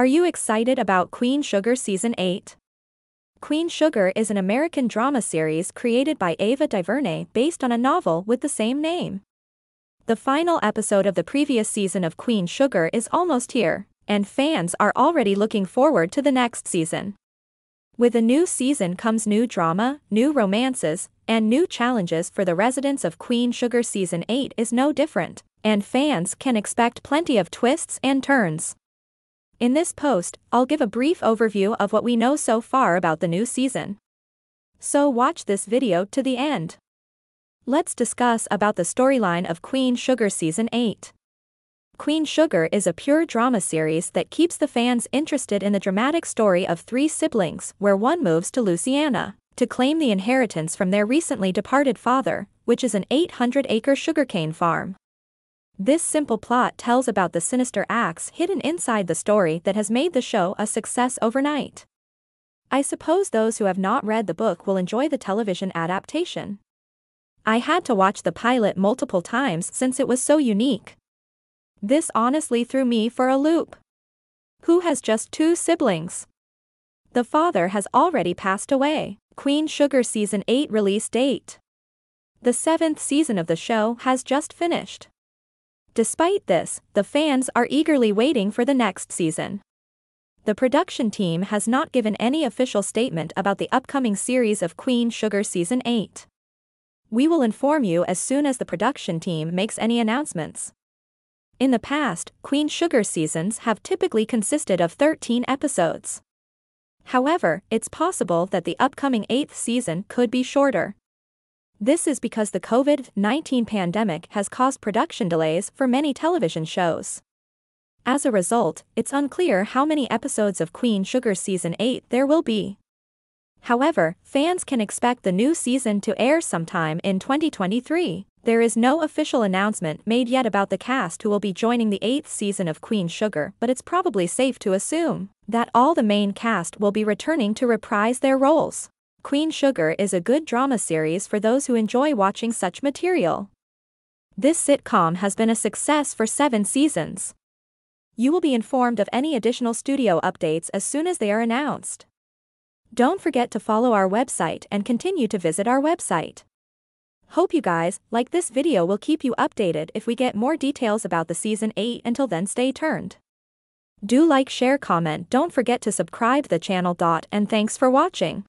Are you excited about Queen Sugar Season 8? Queen Sugar is an American drama series created by Ava DuVernay based on a novel with the same name. The final episode of the previous season of Queen Sugar is almost here, and fans are already looking forward to the next season. With a new season comes new drama, new romances, and new challenges for the residents of Queen Sugar Season 8 is no different, and fans can expect plenty of twists and turns. In this post, I'll give a brief overview of what we know so far about the new season. So watch this video to the end. Let's discuss about the storyline of Queen Sugar Season 8. Queen Sugar is a pure drama series that keeps the fans interested in the dramatic story of three siblings where one moves to Louisiana to claim the inheritance from their recently departed father, which is an 800-acre sugarcane farm. This simple plot tells about the sinister acts hidden inside the story that has made the show a success overnight. I suppose those who have not read the book will enjoy the television adaptation. I had to watch the pilot multiple times since it was so unique. This honestly threw me for a loop. Who has just two siblings? The father has already passed away. Queen Sugar Season 8 release date. The seventh season of the show has just finished. Despite this, the fans are eagerly waiting for the next season. The production team has not given any official statement about the upcoming series of Queen Sugar Season 8. We will inform you as soon as the production team makes any announcements. In the past, Queen Sugar seasons have typically consisted of 13 episodes. However, it's possible that the upcoming 8th season could be shorter. This is because the COVID 19 pandemic has caused production delays for many television shows. As a result, it's unclear how many episodes of Queen Sugar Season 8 there will be. However, fans can expect the new season to air sometime in 2023. There is no official announcement made yet about the cast who will be joining the eighth season of Queen Sugar, but it's probably safe to assume that all the main cast will be returning to reprise their roles. Queen Sugar is a good drama series for those who enjoy watching such material. This sitcom has been a success for seven seasons. You will be informed of any additional studio updates as soon as they are announced. Don't forget to follow our website and continue to visit our website. Hope you guys like this video will keep you updated if we get more details about the season 8 until then stay tuned. Do like share comment don't forget to subscribe the channel. Dot and thanks for watching.